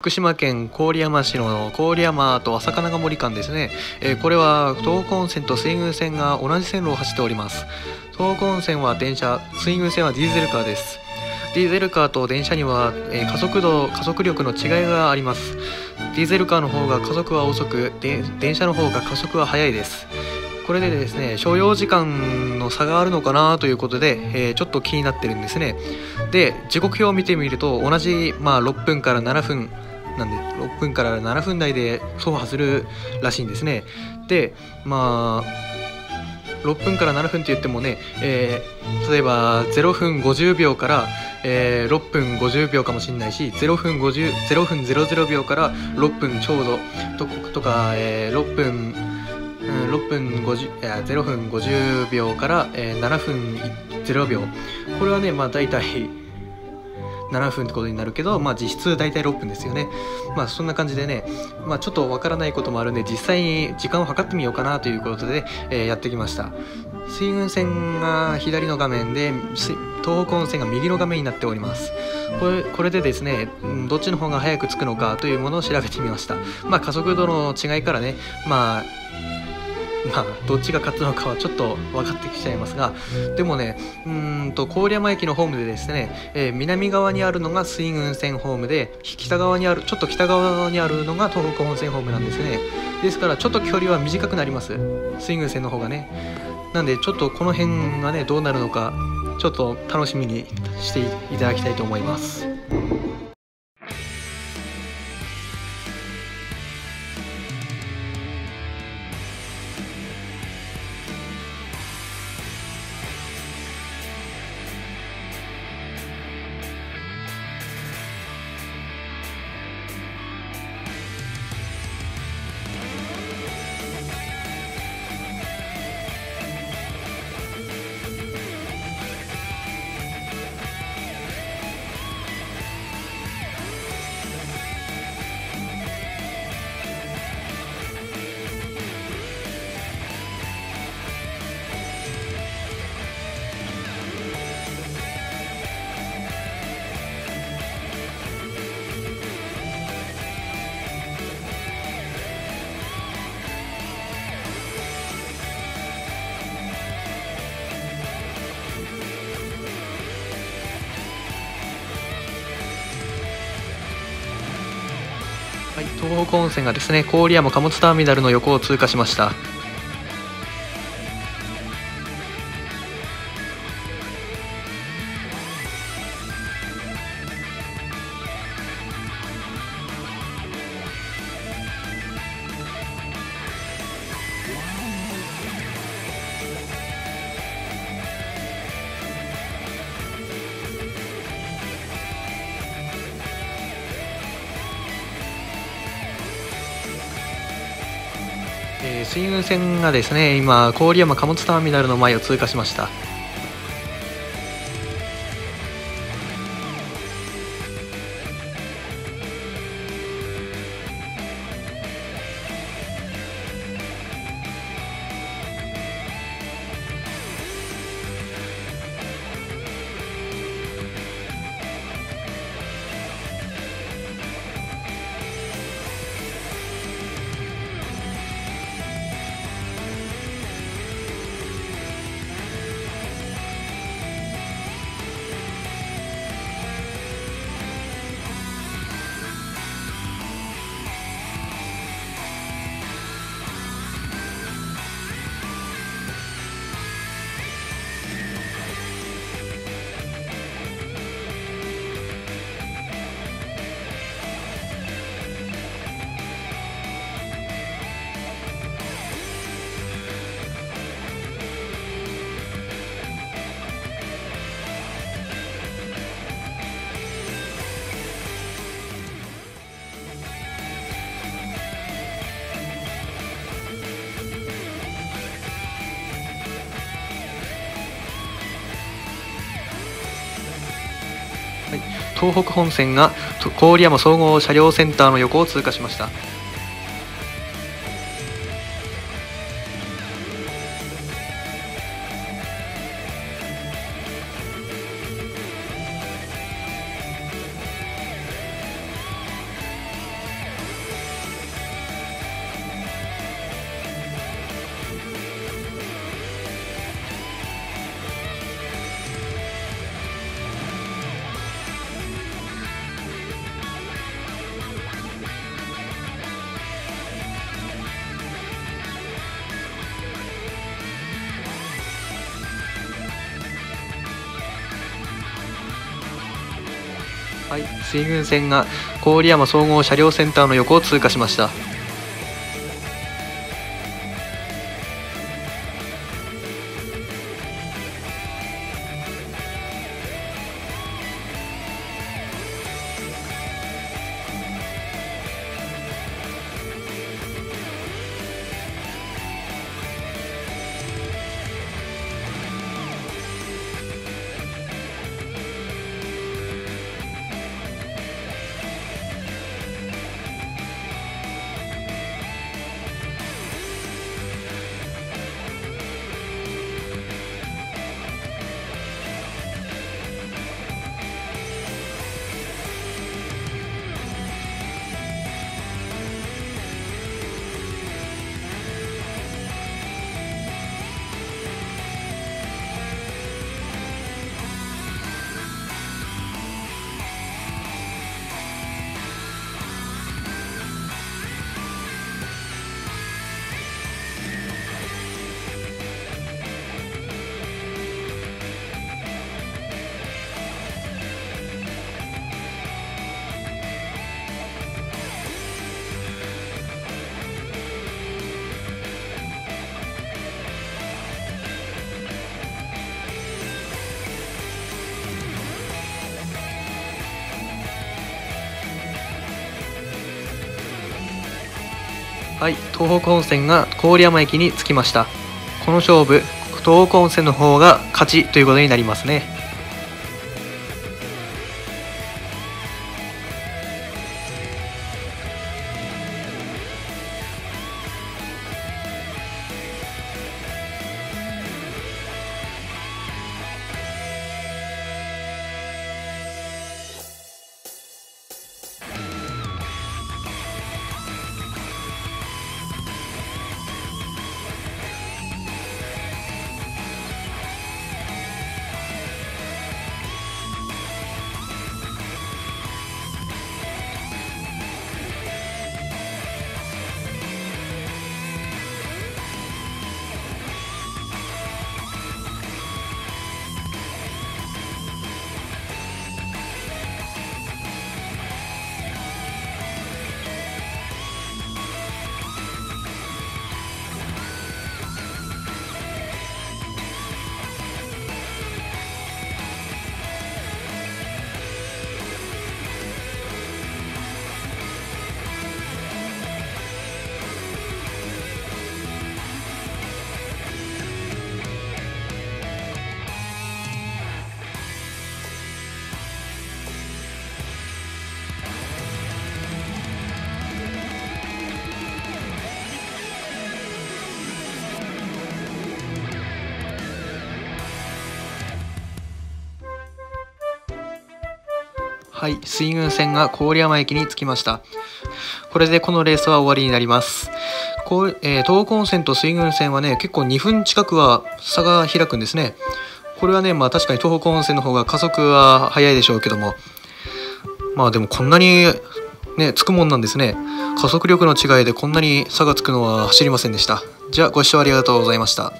福島県郡山市の郡山と朝金ヶ森間ですね、えーこれは東北温泉と水郡線が同じ線路を走っております。東北温泉は電車水郡線はディーゼルカーです。ディーゼルカーと電車には、えー加速度加速力の違いがあります。ディーゼルカーの方が加速は遅く電車の方が加速は速いです。これでですね所要時間の差があるのかなということで、えーちょっと気になってるんですね。で時刻表を見てみると同じ、まあ、6分から7分。なんで6分から7分台で走破するらしいんですね。でまあ6分から7分って言ってもね、えー例えば0分50秒から、えー6分50秒かもしれないし0分50 0分00秒から6分ちょうどととか、えー6分うん6分50いや0分50秒から、えー7分0秒。これはねまあ大体7分ってことになるけど、まあ、実質大体6分ですよね。まあそんな感じでね、まあ、ちょっとわからないこともあるんで実際に時間を計ってみようかなということで、えーやってきました。水郡線が左の画面で東北温泉が右の画面になっておりますこれこれでですねどっちの方が早く着くのかというものを調べてみましたまあ加速度の違いからねまあまあ、どっちが勝つのかはちょっと分かってきちゃいますがでもねうんと郡山駅のホームでですね、えー南側にあるのが水郡線ホームで北側にあるちょっと北側にあるのが東北本線ホームなんですね。ですからちょっと距離は短くなります。水郡線の方がね。なんでちょっとこの辺がねどうなるのかちょっと楽しみにしていただきたいと思います。東北温泉がですね郡山貨物ターミナルの横を通過しました。え水運線がですね今郡山貨物ターミナルの前を通過しました。東北本線が郡山総合車両センターの横を通過しました。はい。水軍線が郡山総合車両センターの横を通過しました。はい東北本線が郡山駅に着きました。この勝負東北本線の方が勝ちということになりますね。はい水郡線が郡山駅に着きました。これでこのレースは終わりになります。こう、えー、東北本線と水郡線はね結構2分近くは差が開くんですね。これはねまあ確かに東北本線の方が加速は速いでしょうけども。まあでもこんなにねつくもんなんですね。加速力の違いでこんなに差がつくのは走りませんでした。じゃあご視聴ありがとうございました。